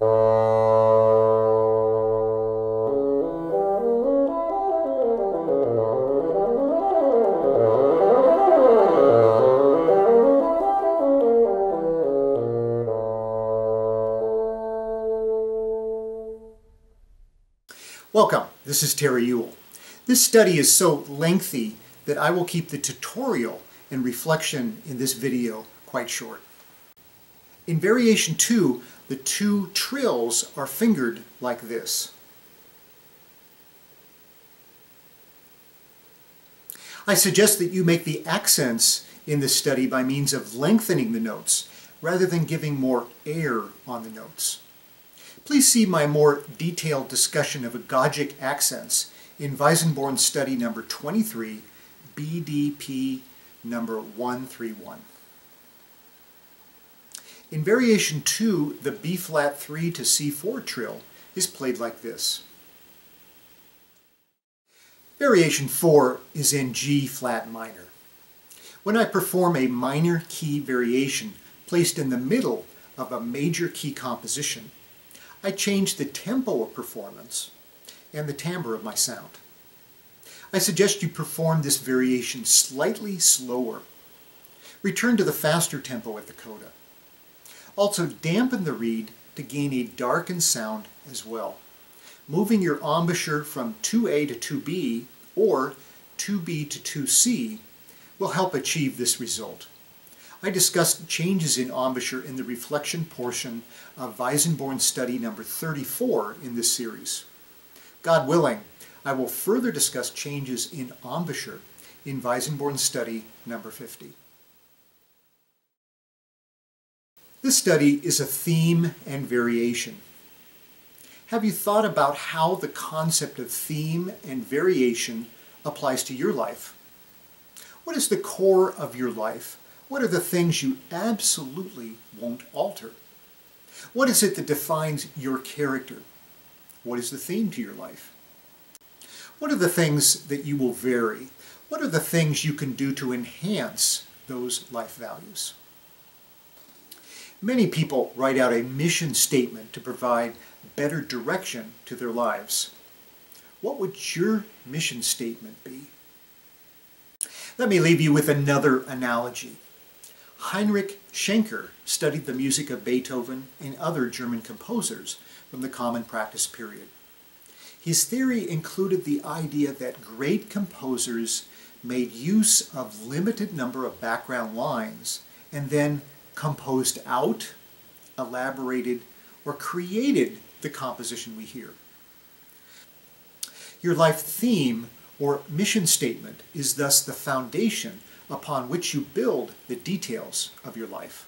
Welcome, this is Terry Ewell. This study is so lengthy that I will keep the tutorial and reflection in this video quite short. In variation 2, the two trills are fingered like this. I suggest that you make the accents in this study by means of lengthening the notes rather than giving more air on the notes. Please see my more detailed discussion of agogic accents in Weissenborn study number 23, BDP number 131. In variation 2, the B-flat 3 to C4 trill is played like this. Variation 4 is in G-flat minor. When I perform a minor key variation placed in the middle of a major key composition, I change the tempo of performance and the timbre of my sound. I suggest you perform this variation slightly slower. Return to the faster tempo at the coda. Also dampen the reed to gain a darkened sound as well. Moving your embouchure from 2A to 2B or 2B to 2C will help achieve this result. I discussed changes in embouchure in the reflection portion of Weissenborn study number 34 in this series. God willing, I will further discuss changes in embouchure in Weissenborn study number 50. This study is a theme and variation. Have you thought about how the concept of theme and variation applies to your life? What is the core of your life? What are the things you absolutely won't alter? What is it that defines your character? What is the theme to your life? What are the things that you will vary? What are the things you can do to enhance those life values? Many people write out a mission statement to provide better direction to their lives. What would your mission statement be? Let me leave you with another analogy. Heinrich Schenker studied the music of Beethoven and other German composers from the Common Practice period. His theory included the idea that great composers made use of limited number of background lines and then composed out, elaborated, or created the composition we hear. Your life theme or mission statement is thus the foundation upon which you build the details of your life.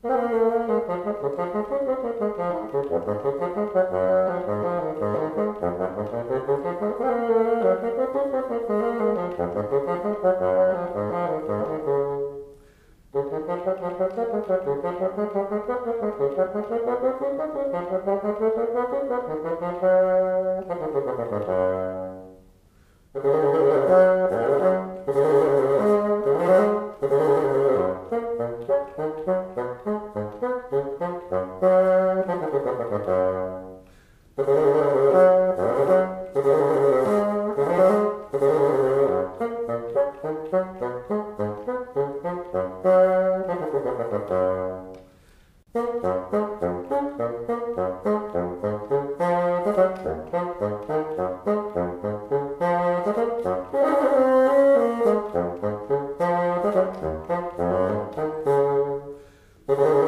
Thank you. Oh.